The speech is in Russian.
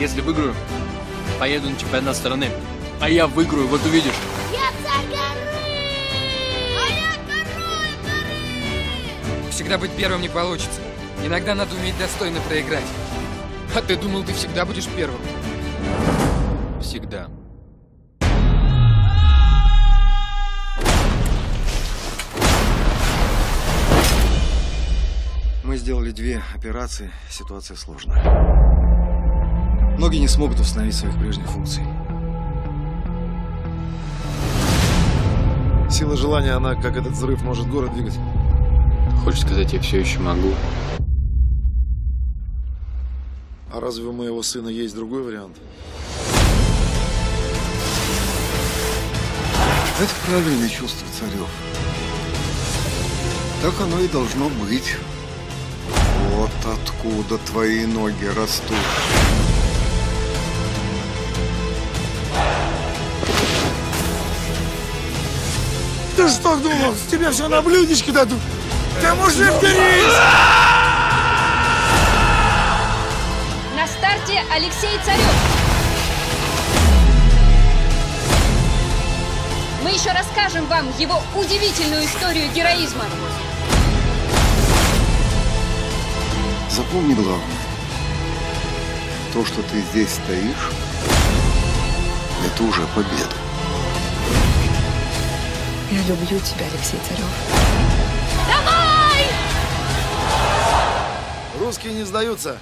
Если выиграю, поеду на чемпионат страны. А я выиграю, вот увидишь. Я царь горы! А я король горы! Всегда быть первым не получится. Иногда надо уметь достойно проиграть. А ты думал, ты всегда будешь первым? Всегда. Мы сделали две операции, ситуация сложная. Ноги не смогут восстановить своих прежних функций. Сила желания, она, как этот взрыв, может город двигать. Хочешь сказать, я все еще могу? А разве у моего сына есть другой вариант? Это правильное чувство, Царев. Так оно и должно быть. Вот откуда твои ноги растут. Ты что думал, с тебя все на блюдечке дадут? Ты мужик, дерись! На старте Алексей Царев. Мы еще расскажем вам его удивительную историю героизма. Запомни главное. То, что ты здесь стоишь, это уже победа. Я люблю тебя, Алексей Царев. Русские не сдаются.